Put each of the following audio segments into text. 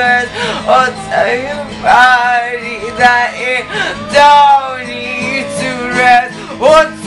I'll tell your body that it don't need to rest.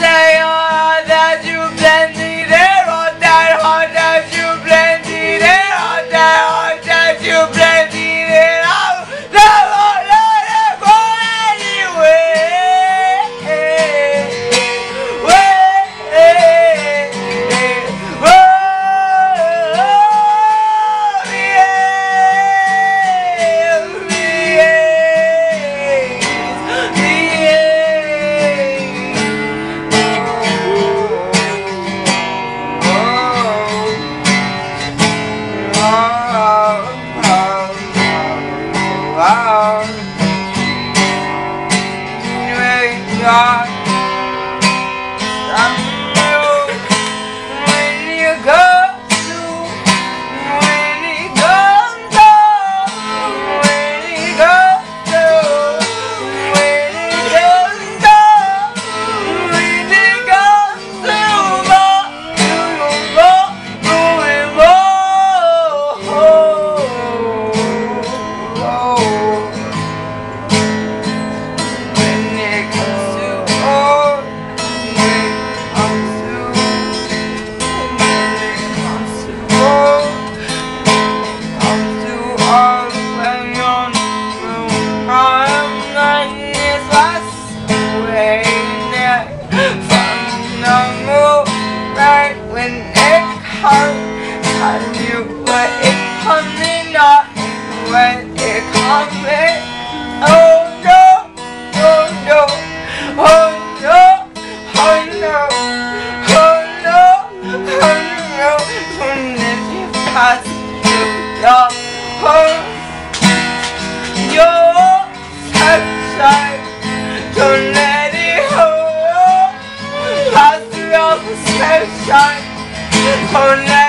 Wow. When comes, tell you what it coming up, when it coming. Oh no, oh no, oh no, oh no, oh no, oh no. When it pass you, home, oh, your sunshine, don't let it hold. Pass your sunshine, don't Oh, let it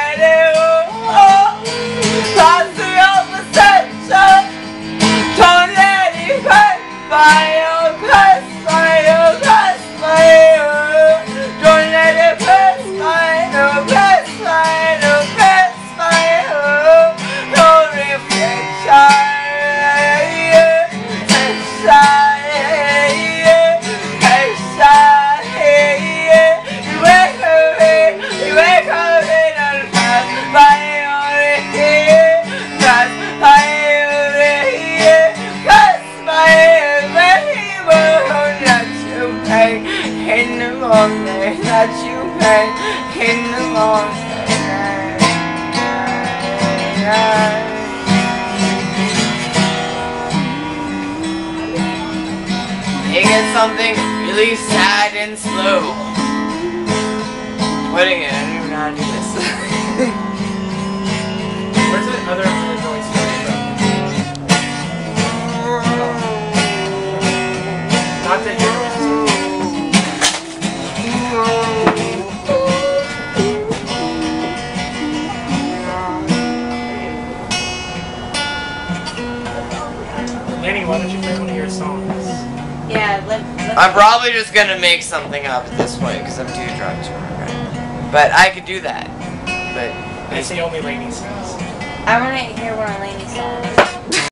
morning, that you pay in the morning. It something really sad and slow. Putting it, I how to do this. Lanny, why don't you play one of your songs? Yeah, let, let I'm probably just gonna make something up at this point because I'm too drunk to remember. But I could do that. But That's the only Laney songs. I want to hear one of Laney's songs.